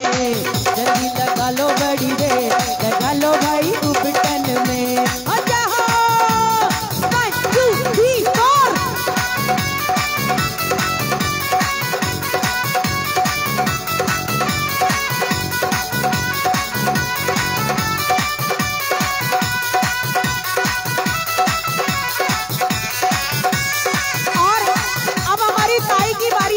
जल्दी लगा लो बड़ी रे, लगा लो भाई उपटन में। अच्छा और अब हमारी ताई की बात